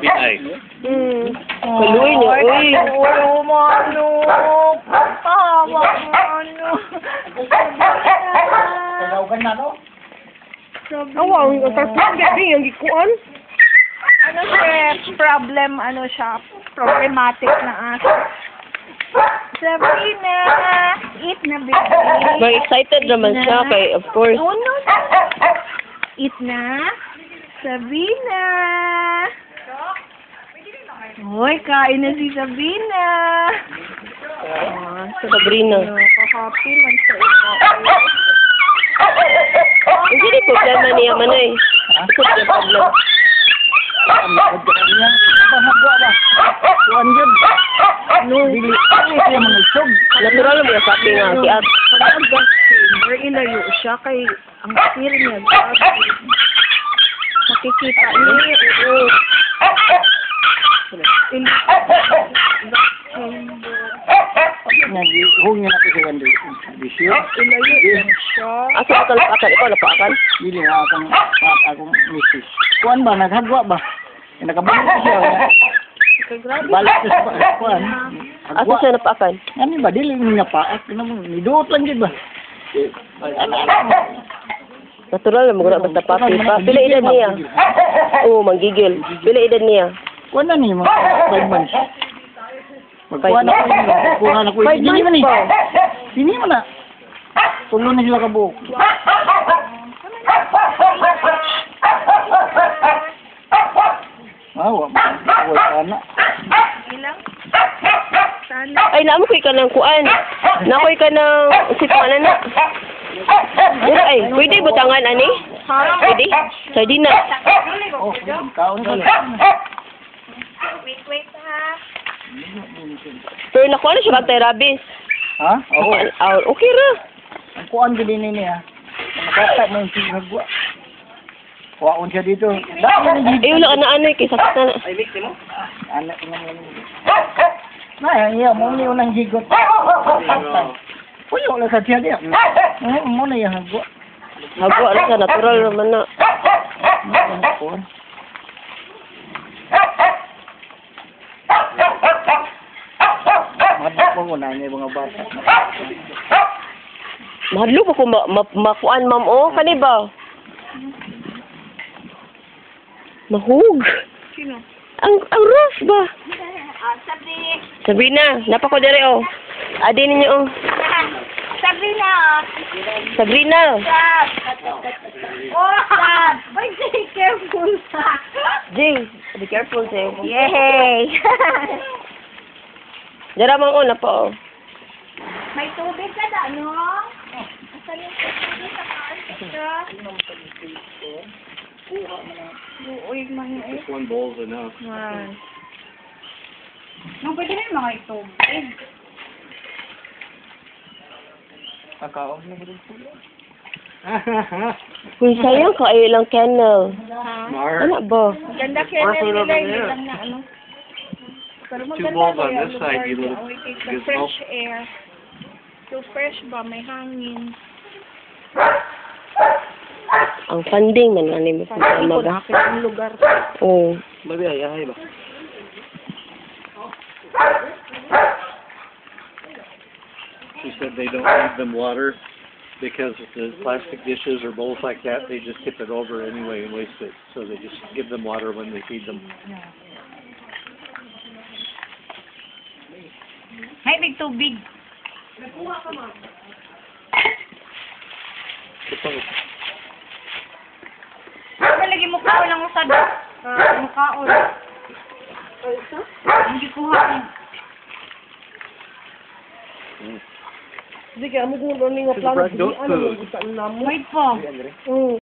Bitay. Hmm. Kaluoy niya, uy. Ulo mo, ano? Mo, ano? Tagawgan na, no? Awa, ang gabi, ang gikuan. Ano siya, problem, ano siya, problematic na aso. Sabrina, eat na, baby. Very excited naman siya kay, of course. No, no. Eat na. Sabrina. Hoy, kain na si Sabrina. Ah, sa Sabrina. Nakaka-happy man sa ito. Hindi ni problema niya man eh. Ito siya problem. Ang magdaan niya. Bahagwa ba? Tuan yun. Dili. Ano siya mga isog? Natural mo yung sabi nga si At. Pag nag-vaccine, very ilayo siya kay ang fear niya. Makikita niya. Oo. In- Nag-ihong niya natin sa ganda. Bisyo. Ilayo lang siya. Asa ka talapakan? Ikaw napakan? Dili na akong akong misis. Kuan ba? Naghagwa ba? Eh, Nakabalik ko siya. Kagrabe. Balik ko sa kuan. Asa Hagwa. siya napakan? Ano ba? Dili niya paak. Niduot lang yun ba? Natural na maguna basta papi pa. Pila edad niya? Oo, manggigil. Pila edad niya? Kuan na ni mga 5 months. Magkuha na ko yun. Magkuha na ko yun. Dili man months eh. Dili man na. Tulo na sila kabuok. Ah, wa wa sana. Ilang? Sana. Ay, naamoy ka ng kuan. Nakoy ka ng sitwanan na. Pero ay, pwede butangan ani? Pwede? Sardina. Oh, kaon ka. Wait, wait ha. Pero nakuha na siya kantay rabis. Ha? Oo. Ah, okay ra. Ang kuan gid ni niya. Nakata mo yung sigagwa. Kuwaon siya dito. Eh, wala ka na ano eh, kay sakit na. Anak ko naman. Na, iya mo ni unang higot. Puyo na sa tiyan. Hmm, mo na yung hagwa. Hagwa na siya, natural naman na. Madap mo ko na niya mga bata. Mahadlo pa ko ma ma makuan, ma'am. Oh, kani ba? Mahug. Sino? Ang, ang rough ba? Ah, sabi. Sabrina, napa ko dere oh. Adi ninyo oh. Sabi na. Sabrina. Stop. Oh, stop. Wait, be careful. Jing, be careful, Jing. Yay. Dara mang una pa oh. May tubig ka da, no? Asan yung tubig sa kaan? Buoy man eh. Just one bowl's enough. Man. Nung pwede rin mga itubig. Kakaon na rin po. Kung sayang ka, ay lang kennel. Ano ba? Ganda it nila hindi lang na ano. Pero Two maganda on this side, you niya. look- We the you fresh air. So fresh ba? May hangin. Ang funding man ano mo Sa sa likod, mga. akit ang lugar. Oh. Babi ay ay ba. She said they don't feed them water because if the plastic dishes or bowls like that, they just tip it over anyway and waste it. So they just give them water when they feed them. Hay, may tubig. Nalagay mo kao lang sa do. Uh, mukaon. Hindi kuha. Sige, amo kung ano nga plano. Don't Ano mo gusto namo? Wait po. Mm.